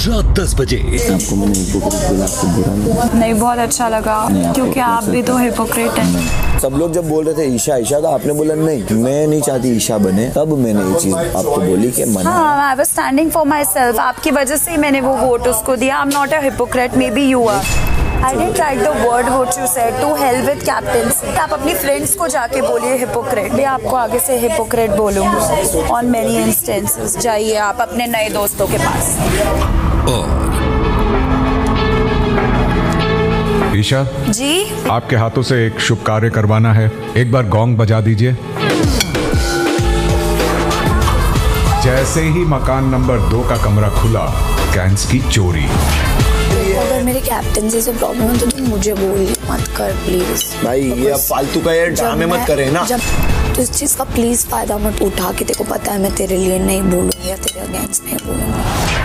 रात दस बजे। आपको मैंने हिपोक्रेट बोला आपको बुरा नहीं नहीं बहुत अच्छा लगा क्योंकि आप भी तो हिपोक्रेट हैं। सब लोग जब बोल रहे थे ईशा ईशा तो आपने बोला नहीं। मैं नहीं चाहती ईशा बने तब मैंने ये चीज़ आपको बोली कि मना। हाँ I was standing for my self वजह से ही मैंने वो वोट उसको दिया। I am not a hypocrite may be you are I didn't write the word vote you said to help with captaincy आप अपनी फ्रेंड्स को जाके बोलिए हिपोक्रेट मैं आपको आगे से हिपोक्रेट बोलूँगी। ऑन मेनी इंस्टेंसेस जाइए आप अपने नए दोस्तों के पास। ईशा जी। आपके हाथों से एक शुभ कार्य करवाना है। एक बार गोंग बजा दीजिए। जैसे ही मकान नंबर दो का कमरा खुला कैंस की चोरी। अगर मेरे कैप्टनसी से प्रॉब्लम है तो तुम मुझे बोल मत कर प्लीज़ भाई ये अब फालतू का ये ड्रामे मत करे ना। जब तो इस चीज़ का प्लीज़ फ़ायदा मत उठा के तेरे को पता है मैं तेरे लिए नहीं बोलूँगी या तेरे अगेंस्ट नहीं बोलूँगी।